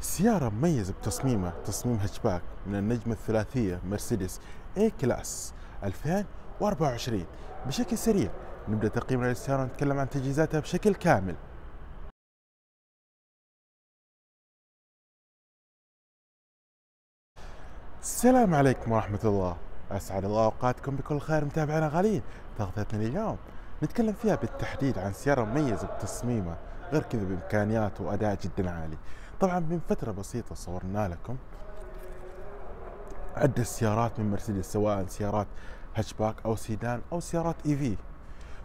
سيارة مميزة بتصميمها تصميم هاتشباك من النجمة الثلاثية مرسيدس اي كلاس 2024 بشكل سريع نبدأ تقييمنا للسيارة ونتكلم عن تجهيزاتها بشكل كامل. السلام عليكم ورحمة الله. أسعد الله أوقاتكم بكل خير متابعينا غاليين. تغطيتنا اليوم نتكلم فيها بالتحديد عن سيارة مميزة بتصميمها غير كذا بإمكانيات وأداء جدا عالي. طبعا من فترة بسيطة صورنا لكم. عدة سيارات من مرسيدس سواء سيارات هاتشباك أو سيدان أو سيارات EV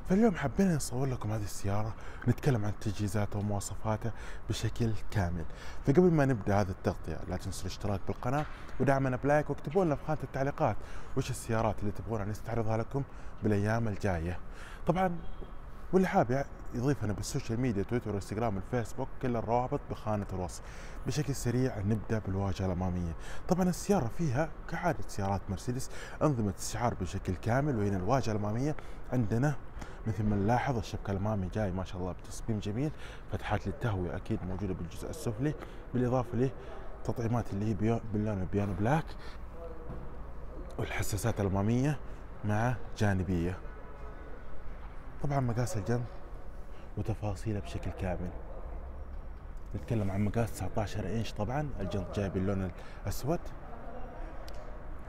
فاليوم حبينا نصور لكم هذه السيارة نتكلم عن تجهيزاتها ومواصفاتها بشكل كامل. فقبل ما نبدأ هذه التغطية لا تنسوا الاشتراك بالقناة ودعمنا ب like واكتبوا لنا في خانة التعليقات وش السيارات اللي تبغونا نستعرضها لكم بالأيام الجاية. طبعا واللي حاب يضيفنا بال social media تويتر وانستغرام والفيسبوك كل الروابط بخانة الوصف. بشكل سريع نبدأ بالواجهة الأمامية. طبعا السيارة فيها كعادة سيارات مرسيدس أنظمة استشعار بشكل كامل وهنا الواجهة الأمامية عندنا. مثل ما نلاحظ الشبكة الأمامي جاي ما شاء الله بتصميم جميل. فتحات للتهوية أكيد موجودة بالجزء السفلي. بالإضافة له تطعيمات اللي هي باللون ال piano black. والحساسات الأمامية مع جانبية. طبعا مقاس الجنب وتفاصيله بشكل كامل. نتكلم عن مقاس 19 إنش. طبعا الجنط جاي باللون الأسود.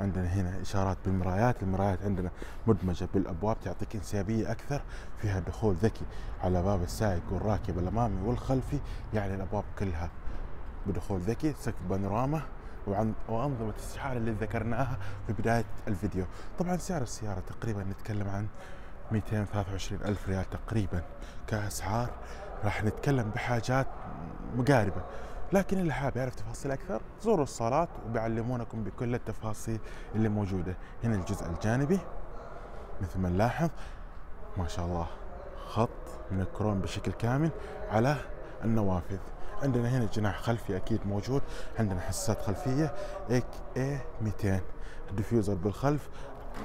عندنا هنا إشارات بالمرايات. المرايات عندنا مدمجة بالأبواب تعطيك إنسيابية أكثر. فيها دخول ذكي على باب السائق والراكب الأمامي والخلفي. يعني الأبواب كلها بدخول ذكي. سقف بانوراما وعن وأنظمة السحاره اللي ذكرناها في بداية الفيديو. طبعا سعر السيارة تقريبا نتكلم عن 223 ألف ريال تقريبا كأسعار راح نتكلم بحاجات مقاربة. لكن اللي حاب يعرف تفاصيل أكثر زوروا الصالات وبيعلمونكم بكل التفاصيل اللي موجودة. هنا الجزء الجانبي. مثل ما نلاحظ ما شاء الله خط من الكروم بشكل كامل على النوافذ. عندنا هنا جناح خلفي أكيد موجود. عندنا حساسات خلفية اك A 200 diffuser بالخلف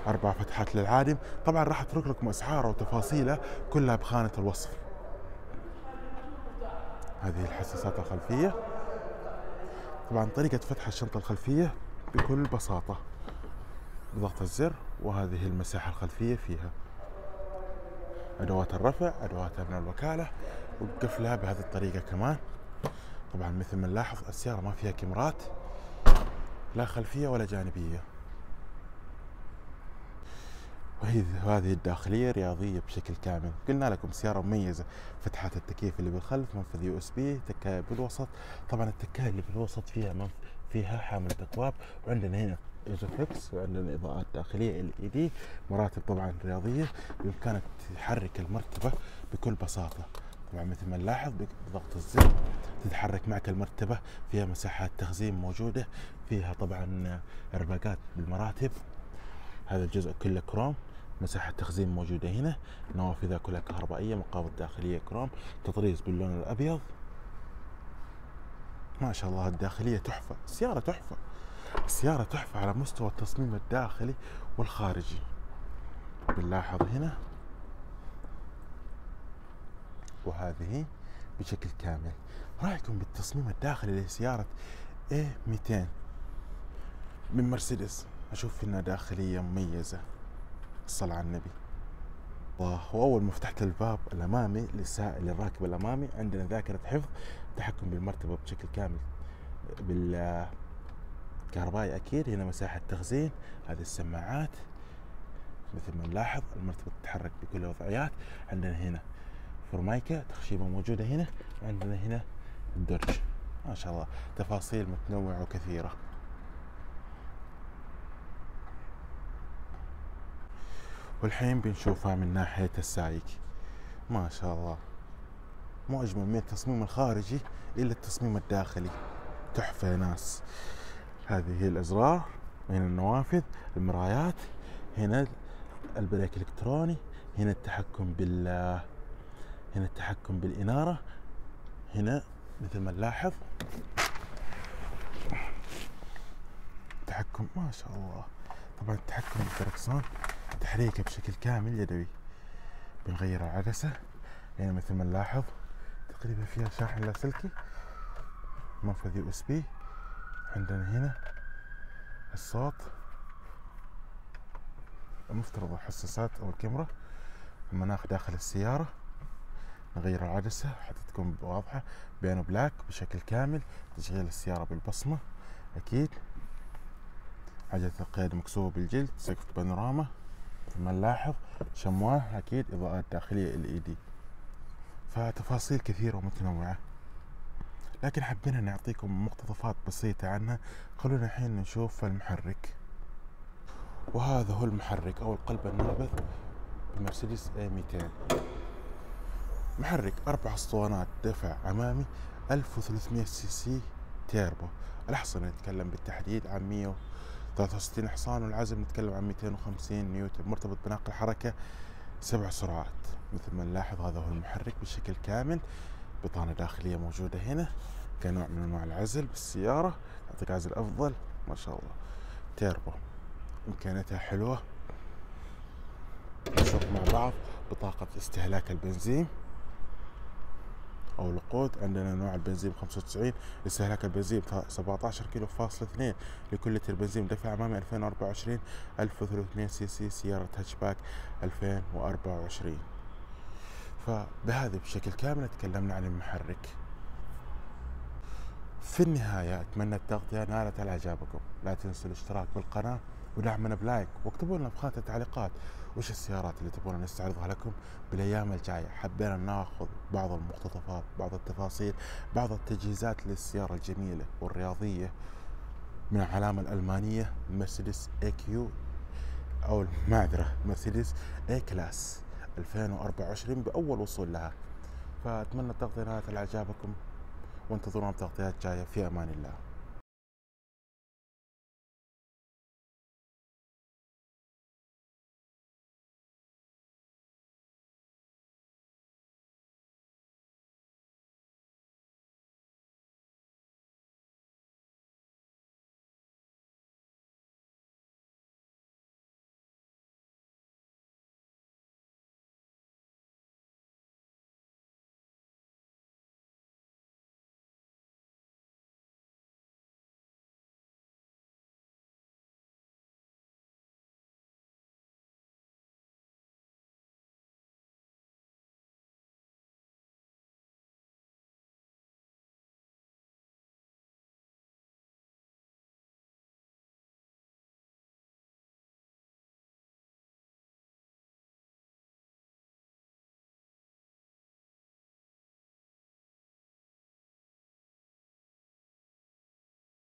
أربع فتحات للعادم طبعا راح أترك لكم أسعاره وتفاصيله كلها بخانة الوصف. هذه الحساسات الخلفية. طبعا طريقة فتح الشنطة الخلفية بكل بساطة. بضغط الزر وهذه المساحة الخلفية فيها. أدوات الرفع أدوات من الوكالة وقفلها بهذه الطريقة كمان. طبعا مثل ما نلاحظ السيارة ما فيها كاميرات لا خلفية ولا جانبية. وهي هذه الداخلية رياضية بشكل كامل. قلنا لكم سيارة مميزة فتحات التكييف اللي بالخلف منفذ USB تكايه بالوسط. طبعا التكايه اللي بالوسط فيها منف... فيها حامل اكواب وعندنا هنا ISOFIX وعندنا إضاءات داخلية LED. مراتب طبعا رياضية بإمكانك تحرك المرتبة بكل بساطة. طبعا مثل ما نلاحظ بضغط الزر تتحرك معك المرتبة. فيها مساحات تخزين موجودة فيها طبعا ايرباقات بالمراتب. هذا الجزء كله كروم. مساحة تخزين موجودة هنا. نوافذها كلها كهربائية مقابض داخلية كروم. تطريز باللون الأبيض. ما شاء الله الداخلية تحفة السيارة تحفة. السيارة تحفة على مستوى التصميم الداخلي والخارجي. بنلاحظ هنا. وهذه بشكل كامل. رأيكم بالتصميم الداخلي لسيارة A200 من مرسيدس؟ أشوف إنها داخلية مميزة. الصلاة على النبي. واول ما فتحت الباب الأمامي للسائل الراكب الأمامي. عندنا ذاكرة حفظ تحكم بالمرتبة بشكل كامل. بالكهربائي أكيد هنا مساحة تخزين. هذه السماعات مثل ما نلاحظ المرتبة تتحرك بكل الوضعيات. عندنا هنا فرمايكا تخشيبة موجودة هنا. عندنا هنا الدرج. ما شاء الله تفاصيل متنوعة وكثيرة. والحين بنشوفها من ناحية السايق ما شاء الله. مو أجمل من التصميم الخارجي إلا التصميم الداخلي. تحفة يا ناس. هذه هي الأزرار هنا النوافذ المرايات هنا البريك الإلكتروني هنا التحكم بال هنا التحكم بالإنارة هنا مثل ما نلاحظ تحكم ما شاء الله. طبعا التحكم بالدركسون تحريكه بشكل كامل يدوي بنغير العدسة. يعني مثل ما نلاحظ تقريبا فيها شاحن لاسلكي منفذ USB. عندنا هنا الصوت. المفترض الحساسات أو الكاميرا. المناخ داخل السيارة. نغير العدسة حتى تكون واضحة. piano black بشكل كامل. تشغيل السيارة بالبصمة. أكيد. عجلة القيادة مكسوة بالجلد. سقف بانوراما. ثم نلاحظ شمواه أكيد إضاءات داخلية ال اي دي فتفاصيل كثيرة ومتنوعة. لكن حبينا نعطيكم مقتطفات بسيطة عنها. خلونا الحين نشوف المحرك. وهذا هو المحرك أو القلب النابض بمرسيدس اي 200 محرك أربع أسطوانات دفع أمامي 1300 سي سي تيربو. الأحصنة نتكلم بالتحديد عن 163 حصان والعزم نتكلم عن 250 نيوتن مرتبط بناقل حركة سبع سرعات. مثل ما نلاحظ هذا هو المحرك بشكل كامل. بطانة داخلية موجودة هنا كنوع من أنواع العزل بالسيارة. يعطيك عزل أفضل ما شاء الله. تيربو إمكانيتها حلوة. نشوف مع بعض بطاقة استهلاك البنزين. أو الوقود عندنا نوع البنزين 95 استهلاك البنزين 17 كيلو فاصلة 2 لكل لتر بنزين دفع أمامي 2024 1300 سي سي سيارة هاتشباك 2024 فبهذا بشكل كامل تكلمنا عن المحرك. في النهاية أتمنى التغطية نالت على إعجابكم. لا تنسوا الاشتراك بالقناة ودعمنا ب like واكتبوا لنا بخانة التعليقات. وش السيارات اللي تبغون نستعرضها لكم بالأيام الجاية؟ حبينا ناخذ بعض المقتطفات بعض التفاصيل بعض التجهيزات للسيارة الجميلة والرياضية من العلامة الألمانية مرسيدس EQ أو المعذره مرسيدس A Class 2024 بأول وصول لها. فأتمنى التغطية نالت على إعجابكم. وانتظرونا بتغطيات جاية في أمان الله.